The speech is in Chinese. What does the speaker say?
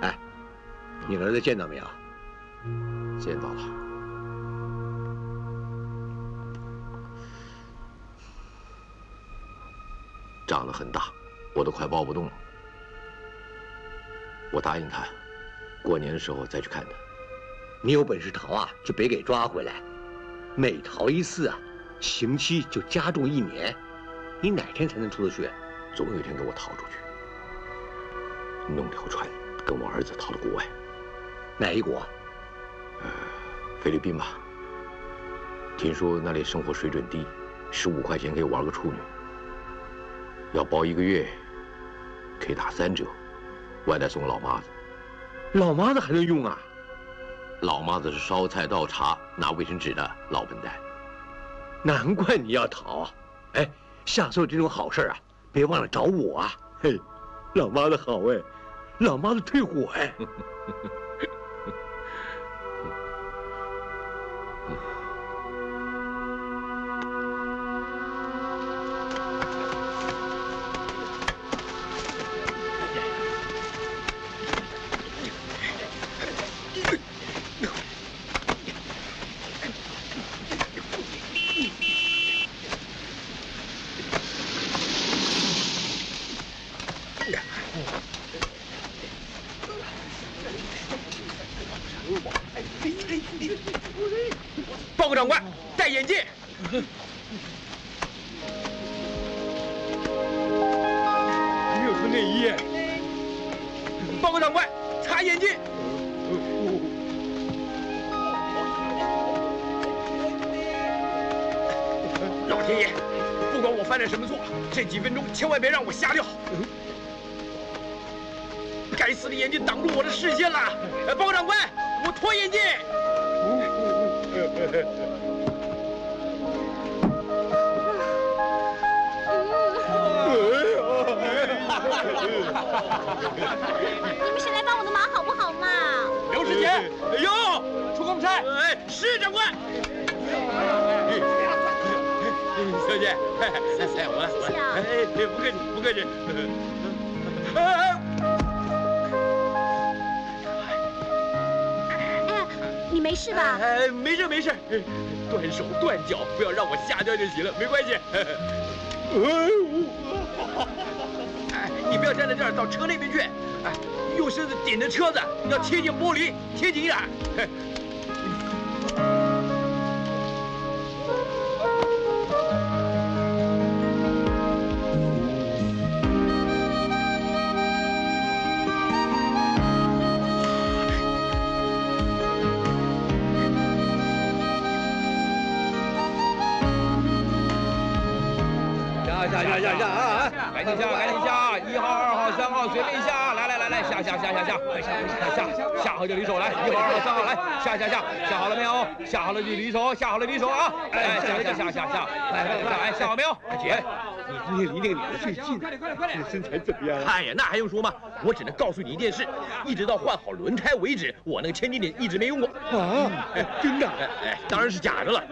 哎，你儿子见到没有？见到了。长得很大，我都快抱不动了。我答应他，过年的时候再去看他。你有本事逃啊，就别给抓回来。每逃一次啊，刑期就加重一年。你哪天才能出得去？总有一天给我逃出去，弄条船跟我儿子逃到国外。哪一国？呃，菲律宾吧。听说那里生活水准低，十五块钱可以玩个处女。要包一个月，可以打三折，外带送老妈子。老妈子还能用啊？老妈子是烧菜倒茶拿卫生纸的老笨蛋。难怪你要逃啊！哎，下次有这种好事啊，别忘了找我啊！嘿，老妈子好哎，老妈子退火哎。报告长官，戴眼镜。没有穿内衣。报告长官，擦眼镜。老天爷，不管我犯了什么错，这几分钟千万别让我瞎掉。该死的眼镜挡住我的视线了！报告长官，我脱眼镜。你们谁来帮我的忙好不好嘛？刘师姐，哎呦，出公差！哎，是长官。小姐，谢谢，我来，谢谢啊。哎，不客气，不客气。没事吧？哎，没事没事，断手断脚，不要让我吓掉就行了，没关系。哎，你不要站在这儿，到车那边去。哎，用身子顶着车子，要贴近玻璃，贴紧一点。下下下下啊！赶紧下，赶紧下！一号、二号、三号随便下，来来来来，下下下下下，下下下好就离手来，一号、二号、三号来，下下下，下好了没有？下好了就离手，下好了离手啊！哎，下下下下下，来来来，下好没有？姐，你今天离那个女的最近，你身材怎么样？哎呀，那还用说吗？我只能告诉你一件事，一直到换好轮胎为止，我那个千斤顶一直没用过。啊，真的？哎，当然是假的了。